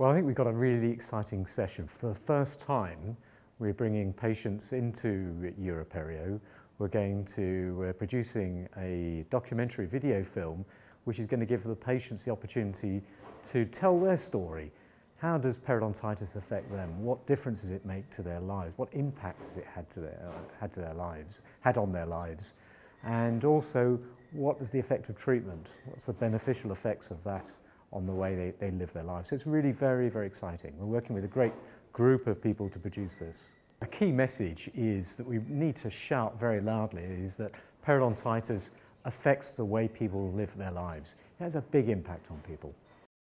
Well, I think we've got a really exciting session. For the first time, we're bringing patients into Europerio. We're going to, we're producing a documentary video film which is going to give the patients the opportunity to tell their story. How does periodontitis affect them? What difference does it make to their lives? What impact has it had to their, had to their lives, had on their lives? And also, what is the effect of treatment? What's the beneficial effects of that on the way they, they live their lives. So it's really very, very exciting. We're working with a great group of people to produce this. A key message is that we need to shout very loudly is that periodontitis affects the way people live their lives. It has a big impact on people.